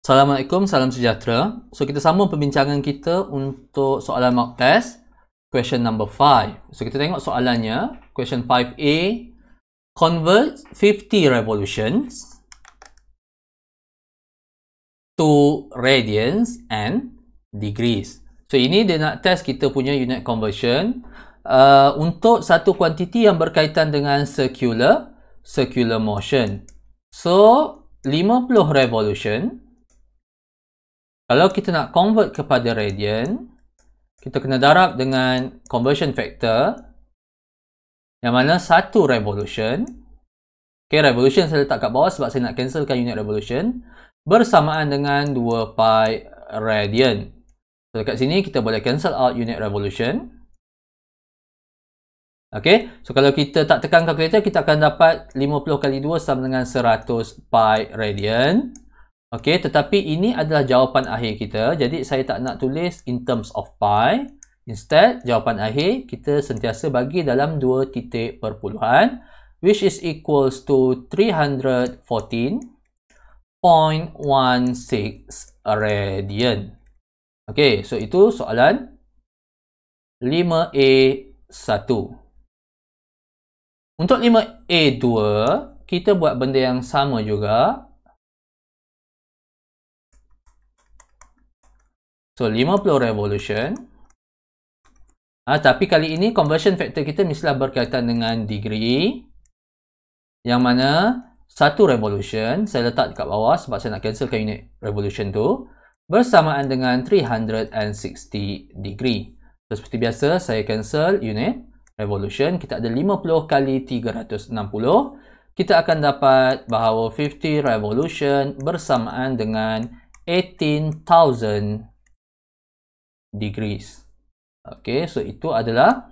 Assalamualaikum, salam sejahtera. So kita sambung perbincangan kita untuk soalan mock test question number 5. So kita tengok soalannya, question 5A convert 50 revolutions to radians and degrees. So ini dia nak test kita punya unit conversion uh, untuk satu kuantiti yang berkaitan dengan circular circular motion. So 50 revolution kalau kita nak convert kepada radian, kita kena darab dengan conversion factor yang mana satu revolution. Okay, revolution saya letak kat bawah sebab saya nak cancelkan unit revolution bersamaan dengan 2 pi radian. So, dekat sini kita boleh cancel out unit revolution. Okay, so kalau kita tak tekan kalkulator, kita akan dapat 50 kali 2 sama dengan 100 pi radian. Okey, tetapi ini adalah jawapan akhir kita. Jadi saya tak nak tulis in terms of pi. Instead, jawapan akhir kita sentiasa bagi dalam dua titik perpuluhan which is equals to 314.16 radian. Okey, so itu soalan 5A1. Untuk 5A2, kita buat benda yang sama juga. So 50 revolution. Ha, tapi kali ini conversion factor kita mestilah berkaitan dengan degree. Yang mana satu revolution saya letak dekat bawah sebab saya nak cancelkan unit revolution tu bersamaan dengan 360 degree. So, seperti biasa saya cancel unit revolution. Kita ada 50 kali 360. Kita akan dapat bahawa 50 revolution bersamaan dengan 18,000 degrees. Okey, so itu adalah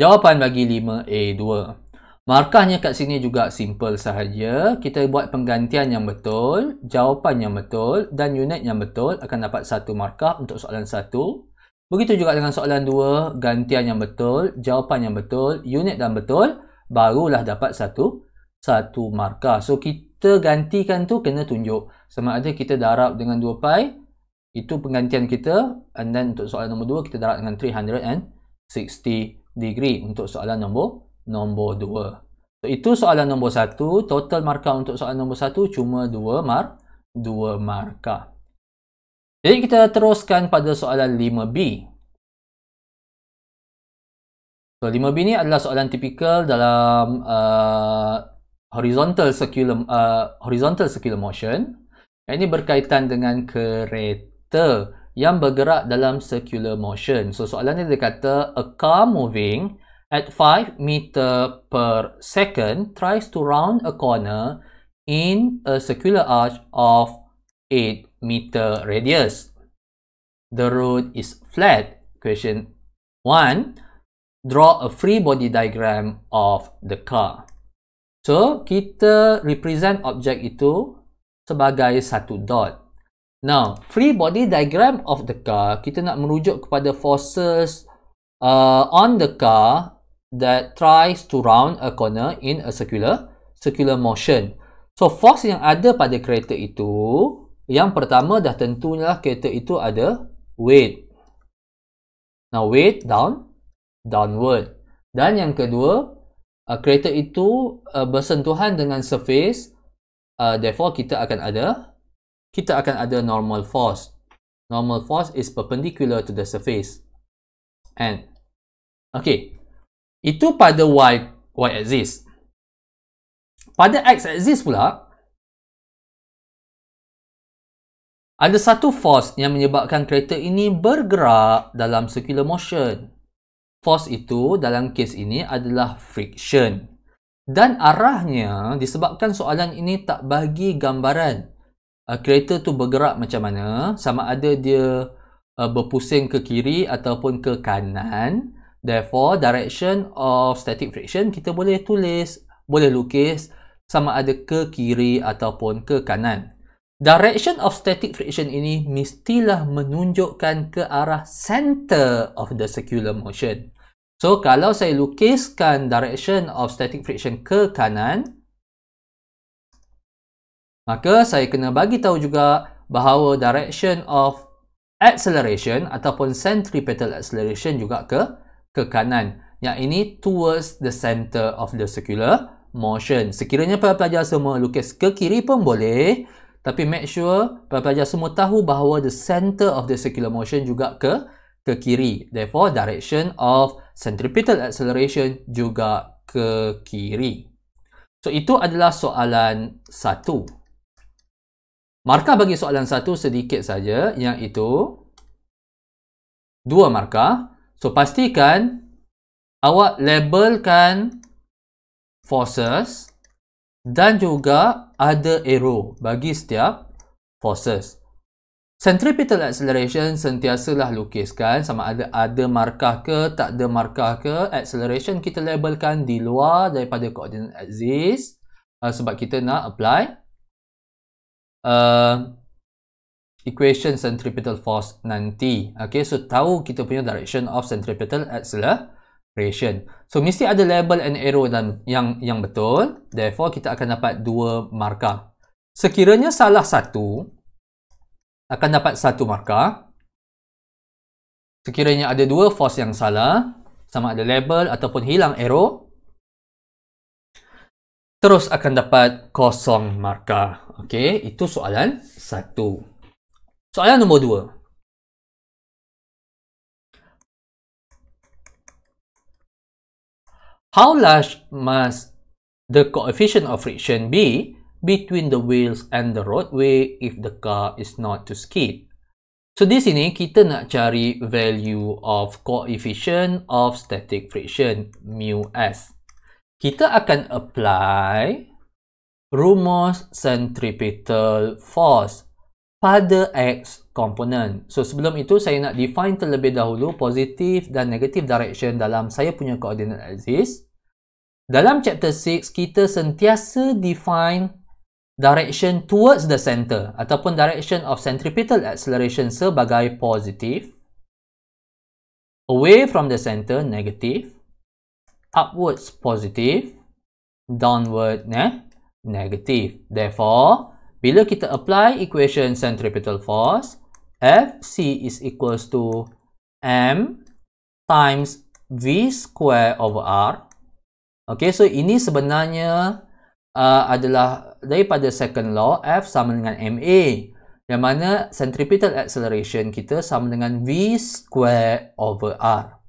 jawapan bagi 5A2. Markahnya kat sini juga simple sahaja. Kita buat penggantian yang betul, jawapan yang betul dan unit yang betul akan dapat satu markah untuk soalan satu. Begitu juga dengan soalan dua, gantian yang betul, jawapan yang betul, unit dan betul, barulah dapat satu satu markah. So kita gantikan tu kena tunjuk. Sama ada kita darab dengan 2 pi itu penggantian kita. And then untuk soalan nombor 2 kita darab dengan 360 degree untuk soalan nombor nombor 2 so, itu soalan nombor 1 total markah untuk soalan nombor 1 cuma 2 mark 2 markah. Jadi kita teruskan pada soalan 5B so 5B ni adalah soalan tipikal dalam uh, horizontal circular uh, horizontal circular motion ini berkaitan dengan kereta yang bergerak dalam circular motion. So soalan ni dia kata a car moving at 5 meter per second tries to round a corner in a circular arch of 8 meter radius. The road is flat. Question 1. Draw a free body diagram of the car. So, kita represent objek itu sebagai satu dot. Now, free body diagram of the car, kita nak merujuk kepada forces uh, on the car that tries to round a corner in a circular circular motion. So, force yang ada pada kereta itu, yang pertama dah tentunya kereta itu ada weight. Now, weight down, downward. Dan yang kedua, uh, kereta itu uh, bersentuhan dengan surface uh, therefore kita akan ada kita akan ada normal force. Normal force is perpendicular to the surface. And okay. Itu pada y y axis. Pada x axis pula ada satu force yang menyebabkan kereta ini bergerak dalam circular motion force itu dalam kes ini adalah friction. Dan arahnya disebabkan soalan ini tak bagi gambaran. Uh, kereta tu bergerak macam mana sama ada dia uh, berpusing ke kiri ataupun ke kanan therefore direction of static friction kita boleh tulis boleh lukis sama ada ke kiri ataupun ke kanan direction of static friction ini mestilah menunjukkan ke arah center of the circular motion So, kalau saya lukiskan direction of static friction ke kanan, Maka saya kena bagi tahu juga bahawa direction of acceleration ataupun centripetal acceleration juga ke ke kanan. Yang ini towards the center of the circular motion. Sekiranya pelajar semua lukis ke kiri pun boleh. Tapi make sure para pelajar semua tahu bahawa the center of the circular motion juga ke ke kiri. Therefore, direction of centripetal acceleration juga ke kiri. So, itu adalah soalan satu. Markah bagi soalan satu sedikit saja, yang itu dua markah. So, pastikan awak labelkan forces dan juga ada arrow bagi setiap forces. Centripetal acceleration sentiasalah lukiskan sama ada ada markah ke tak ada markah ke acceleration kita labelkan di luar daripada coordinate axis uh, sebab kita nak apply uh, equation centripetal force nanti. Okay, so tahu kita punya direction of centripetal acceleration. So mesti ada label and arrow dan yang yang betul. Therefore kita akan dapat dua markah. Sekiranya salah satu, akan dapat satu markah. Sekiranya ada dua force yang salah, sama ada label ataupun hilang arrow, terus akan dapat kosong markah. Okey, itu soalan satu. Soalan nombor dua. How large must the coefficient of friction be between the wheels and the roadway if the car is not to skid. So di sini kita nak cari value of coefficient of static friction mu s. Kita akan apply rumus centripetal force pada x component. So sebelum itu saya nak define terlebih dahulu positive dan negative direction dalam saya punya coordinate axis. Dalam chapter 6 kita sentiasa define direction towards the center ataupun direction of centripetal acceleration sebagai positive away from the center negative upwards positive downward ne negative therefore bila kita apply equation centripetal force fc is equals to m times v square over r okay so ini sebenarnya uh, adalah daripada second law F sama dengan MA yang mana centripetal acceleration kita sama dengan V square over R.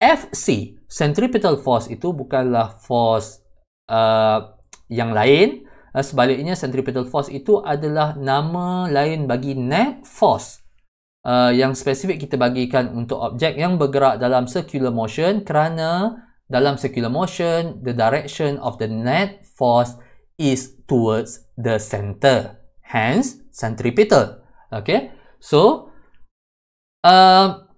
FC, centripetal force itu bukanlah force uh, yang lain. Uh, sebaliknya, centripetal force itu adalah nama lain bagi net force uh, yang spesifik kita bagikan untuk objek yang bergerak dalam circular motion kerana dalam circular motion, the direction of the net force is towards the center. Hence, centripetal. Okay. So, uh,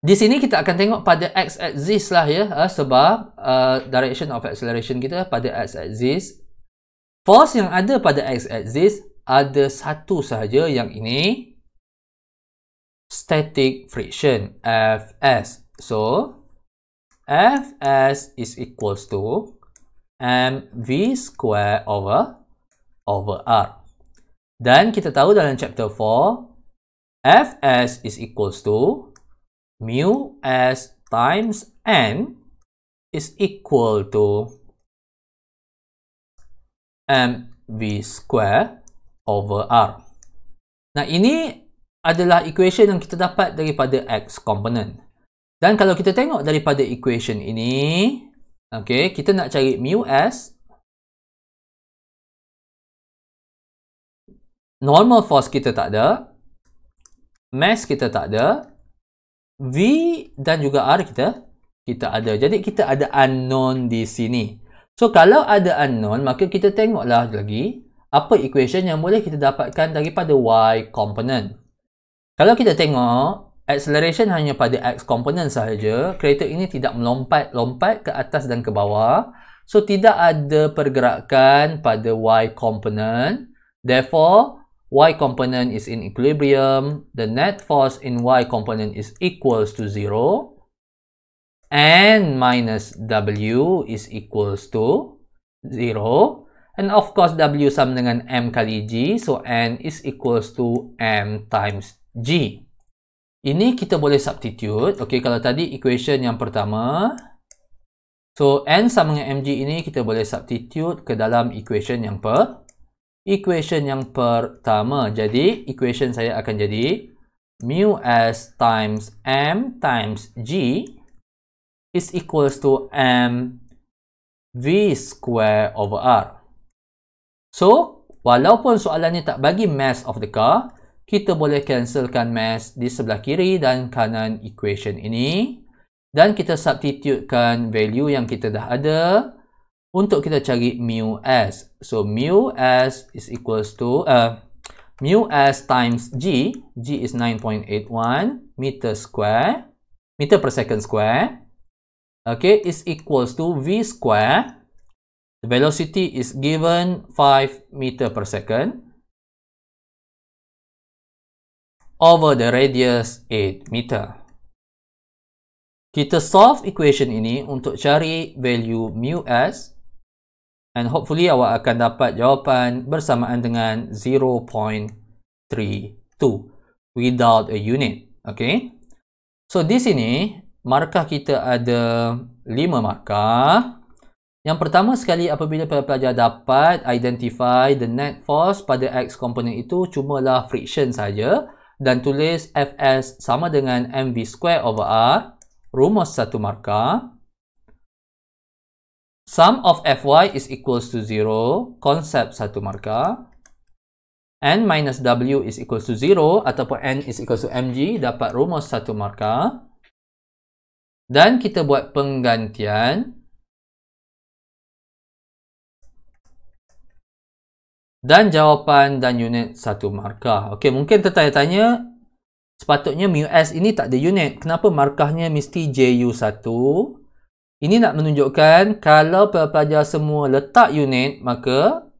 di sini kita akan tengok pada x-axis lah ya. Uh, sebab uh, direction of acceleration kita pada x-axis. Force yang ada pada x-axis ada satu sahaja yang ini. Static friction. Fs. So, Fs is equals to mv square over over r. Dan kita tahu dalam chapter 4, Fs is equals to mu s times n is equal to mv square over r. Nah, ini adalah equation yang kita dapat daripada x component. Dan kalau kita tengok daripada equation ini, okay, kita nak cari mu s. Normal force kita tak ada. Mass kita tak ada. V dan juga R kita kita ada. Jadi kita ada unknown di sini. So kalau ada unknown, maka kita tengoklah lagi apa equation yang boleh kita dapatkan daripada Y component. Kalau kita tengok, acceleration hanya pada x komponen sahaja, kereta ini tidak melompat-lompat ke atas dan ke bawah. So, tidak ada pergerakan pada y component. Therefore, y component is in equilibrium. The net force in y component is equals to 0. N minus W is equals to 0. And of course, W sama dengan M kali G. So, N is equals to M times G. Ini kita boleh substitute. Okay, kalau tadi equation yang pertama. So, N sama dengan MG ini kita boleh substitute ke dalam equation yang per. Equation yang pertama. Jadi, equation saya akan jadi mu S times M times G is equals to M V square over R. So, walaupun soalan ni tak bagi mass of the car, kita boleh cancelkan mass di sebelah kiri dan kanan equation ini. Dan kita substitutekan value yang kita dah ada untuk kita cari mu s. So, mu s is equals to uh, mu s times g. g is 9.81 meter square, meter per second square. Okay, is equals to v square The velocity is given 5 meter per second over the radius 8 meter. Kita solve equation ini untuk cari value mu s and hopefully awak akan dapat jawapan bersamaan dengan 0.32 without a unit. Okay. So di sini markah kita ada 5 markah. Yang pertama sekali apabila pelajar dapat identify the net force pada X component itu cumalah friction saja dan tulis Fs sama dengan mv square over r rumus satu markah. Sum of Fy is equals to 0 konsep satu markah. N minus w is equals to 0 ataupun n is equals to mg dapat rumus satu markah. Dan kita buat penggantian dan jawapan dan unit satu markah. Okey, mungkin tertanya-tanya sepatutnya MUS ini tak ada unit. Kenapa markahnya mesti JU1? Ini nak menunjukkan kalau pelajar semua letak unit, maka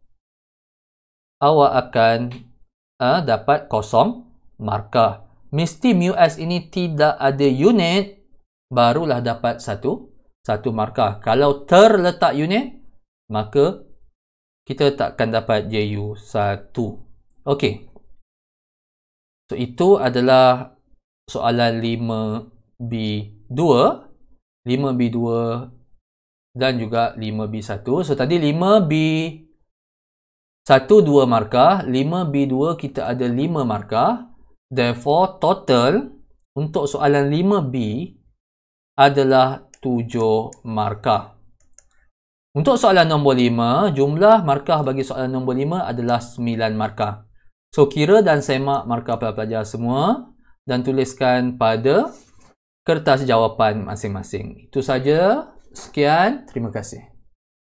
awak akan uh, dapat kosong markah. Mesti MUS ini tidak ada unit, barulah dapat satu satu markah. Kalau terletak unit, maka kita takkan dapat JU1. Okey. So, itu adalah soalan 5B2. 5B2 dan juga 5B1. So, tadi 5B 1, 2 markah. 5B2 kita ada 5 markah. Therefore, total untuk soalan 5B adalah 7 markah. Untuk soalan nombor 5, jumlah markah bagi soalan nombor 5 adalah 9 markah. So, kira dan semak markah pelajar semua dan tuliskan pada kertas jawapan masing-masing. Itu saja. Sekian. Terima kasih.